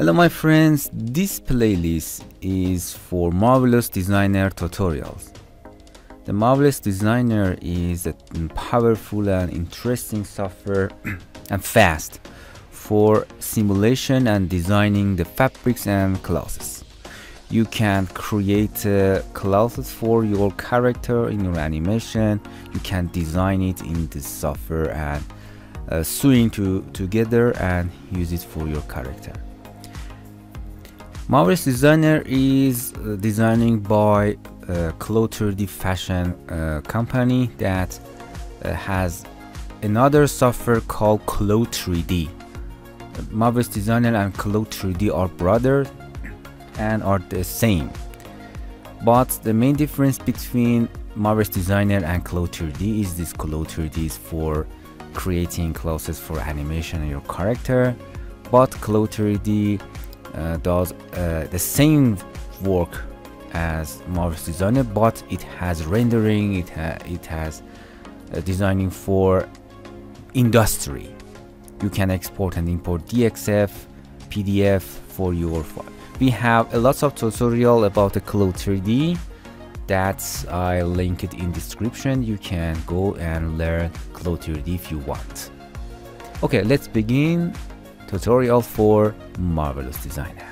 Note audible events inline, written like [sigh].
Hello my friends, this playlist is for Marvelous Designer tutorials. The Marvelous Designer is a powerful and interesting software [clears throat] and fast for simulation and designing the fabrics and clothes. You can create uh, clothes for your character in your animation. You can design it in this software and uh, sewing to together and use it for your character. Marvelous Designer is uh, designing by uh, Clo3D fashion uh, company that uh, has another software called Clo3D. Marvelous Designer and Clo3D are brothers and are the same. But the main difference between Marvelous Designer and Clo3D is this Clo3D is for creating clothes for animation of your character but Clo3D uh, does uh, the same work as Marvelous Designer but it has rendering it, ha it has uh, designing for industry. You can export and import DXF PDF for your file. We have a lots of tutorial about the Clo3D that's I link it in description. You can go and learn Clo3D if you want. Okay let's begin tutorial for Marvelous Designer